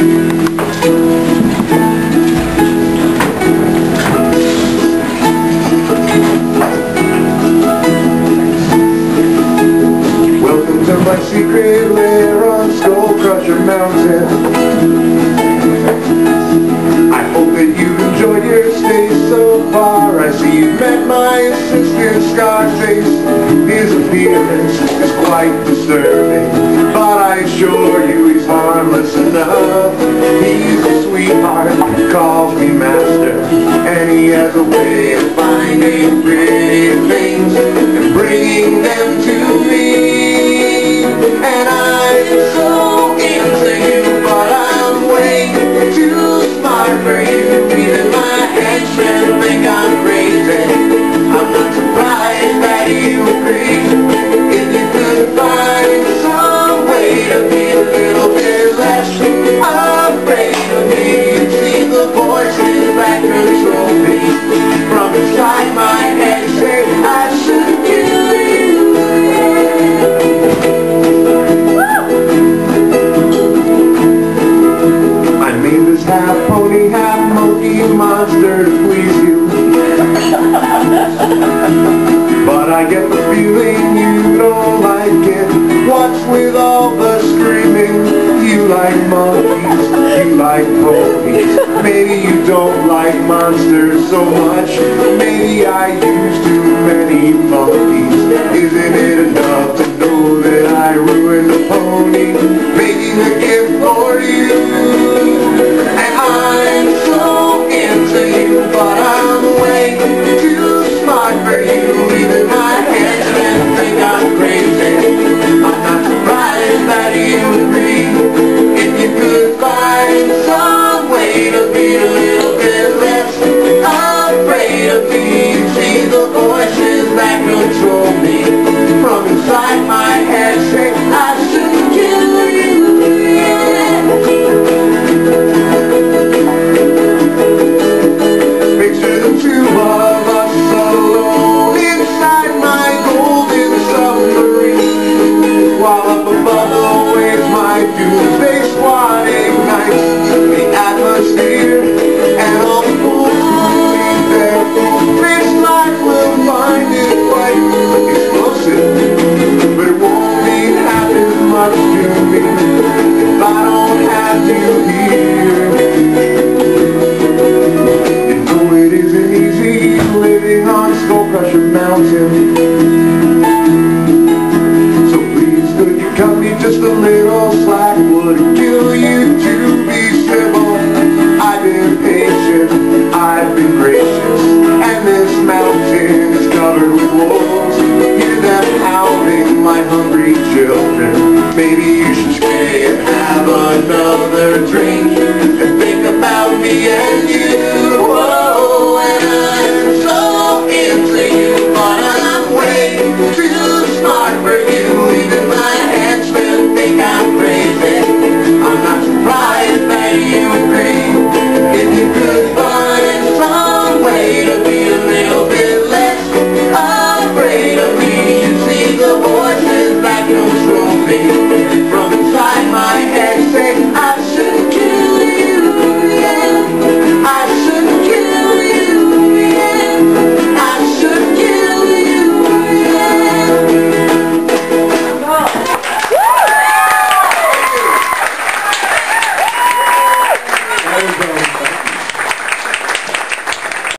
Welcome to my secret lair on Skullcrusher Mountain. I hope that you enjoyed your stay so far. I see you met my assistant Scarface. His appearance is quite disturbing, but I assure he a way of finding pretty things and bringing them to half pony, half monkey monster please you. But I get the feeling you don't like it. What's with all the screaming? You like monkeys, you like ponies. Maybe you don't like monsters so much. Maybe I use too many monkeys. Isn't it Maybe you should